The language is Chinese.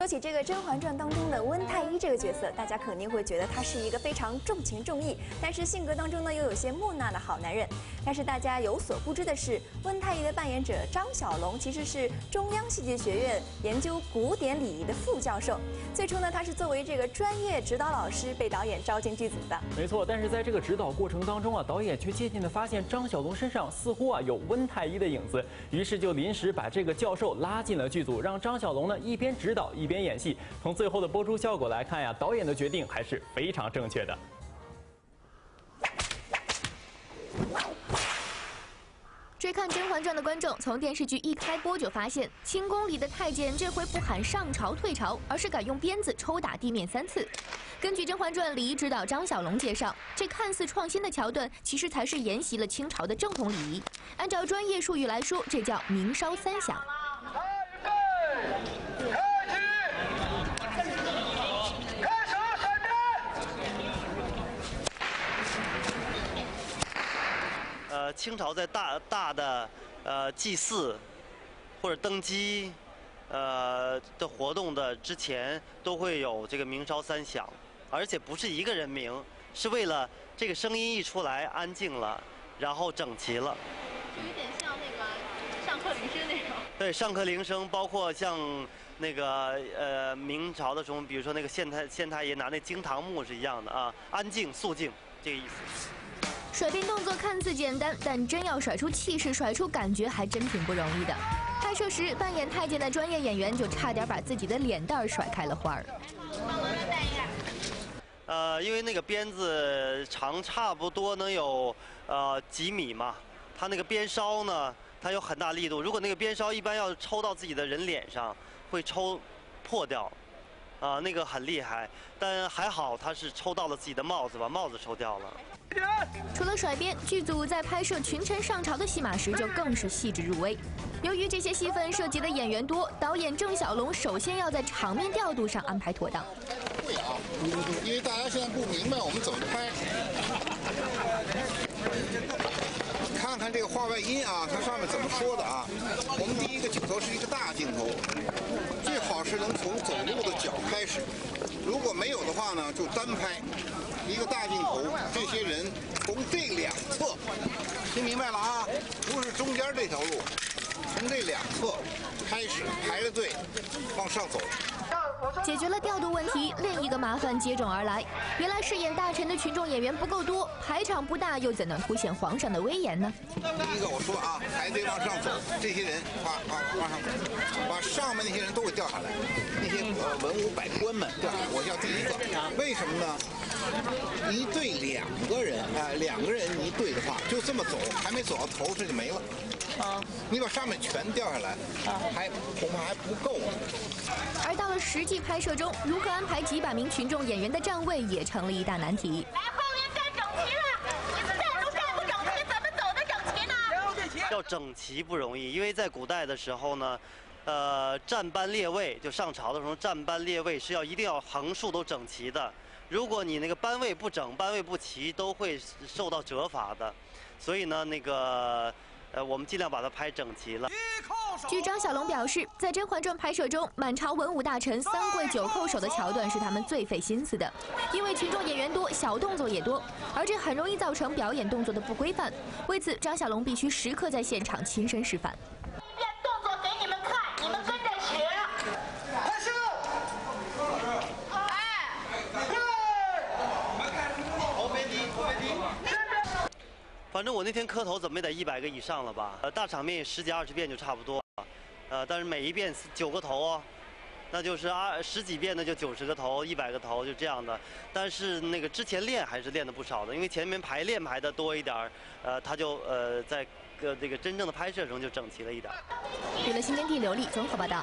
说起这个《甄嬛传》当中的温太医这个角色，大家肯定会觉得他是一个非常重情重义，但是性格当中呢又有些木讷的好男人。但是大家有所不知的是，温太医的扮演者张小龙其实是中央戏剧学院研究古典礼仪的副教授。最初呢，他是作为这个专业指导老师被导演招进剧组的。没错，但是在这个指导过程当中啊，导演却渐渐的发现张小龙身上似乎啊有温太医的影子，于是就临时把这个教授拉进了剧组，让张小龙呢一边指导一。一边演戏，从最后的播出效果来看呀，导演的决定还是非常正确的。追看《甄嬛传》的观众，从电视剧一开播就发现，清宫里的太监这回不喊上朝退朝，而是改用鞭子抽打地面三次。根据《甄嬛传》礼仪指导张小龙介绍，这看似创新的桥段，其实才是沿袭了清朝的正统礼仪。按照专业术语来说，这叫鸣烧三响。呃，清朝在大大的呃祭祀或者登基呃的活动的之前，都会有这个鸣烧三响，而且不是一个人鸣，是为了这个声音一出来安静了，然后整齐了。就有点像那个上课铃声那种。对，上课铃声，包括像那个呃明朝的时候，比如说那个县太县太爷拿那惊堂木是一样的啊，安静肃静这个意思。甩鞭动作看似简单，但真要甩出气势、甩出感觉，还真挺不容易的。拍摄时，扮演太监的专业演员就差点把自己的脸蛋甩开了花儿。呃，因为那个鞭子长差不多能有呃几米嘛，它那个鞭梢呢，它有很大力度。如果那个鞭梢一般要抽到自己的人脸上，会抽破掉，啊，那个很厉害。但还好，他是抽到了自己的帽子，把帽子抽掉了。甩鞭，剧组在拍摄群臣上朝的戏码时就更是细致入微。由于这些戏份涉及的演员多，导演郑小龙首先要在场面调度上安排妥当。会啊，因为大家现在不明白我们怎么拍。看看这个话外音啊，它上面怎么说的啊？我们第一个镜头是一个大镜头，最好是能从走路的脚开始。就单拍。一个大镜头，这些人从这两侧，听明白了啊？不是中间这条路，从这两侧开始排着队往上走。解决了调度问题，另一个麻烦接踵而来。原来饰演大臣的群众演员不够多，排场不大，又怎能凸显皇上的威严呢？第一个我说啊，排队往上走，这些人往往往上走，把上面那些人都给掉下来，那些文武百官们掉下来。我叫第一个，为什么呢？一队两个人，哎，两个人一队的话，就这么走，还没走到头，这就没了。啊，你把上面全掉下来，啊，还恐怕还不够。而到了实际拍摄中，如何安排几百名群众演员的站位，也成了一大难题。来，后面站整齐了，你们站都站不整齐，怎么走得整齐呢？要整齐不容易，因为在古代的时候呢，呃，站班列位，就上朝的时候站班列位是要一定要横竖都整齐的。如果你那个班位不整、班位不齐，都会受到责罚的。所以呢，那个呃，我们尽量把它拍整齐了。据张小龙表示，在《甄嬛传》拍摄中，满朝文武大臣三跪九叩首的桥段是他们最费心思的，因为群众演员多，小动作也多，而这很容易造成表演动作的不规范。为此，张小龙必须时刻在现场亲身示范。反正我那天磕头怎么也得一百个以上了吧？呃，大场面十几二十遍就差不多，呃，但是每一遍九个头哦，那就是二十几遍那就九十个头，一百个头就这样的。但是那个之前练还是练的不少的，因为前面排练排的多一点呃，他就呃在个这个真正的拍摄中就整齐了一点。娱乐新天地刘丽综合报道。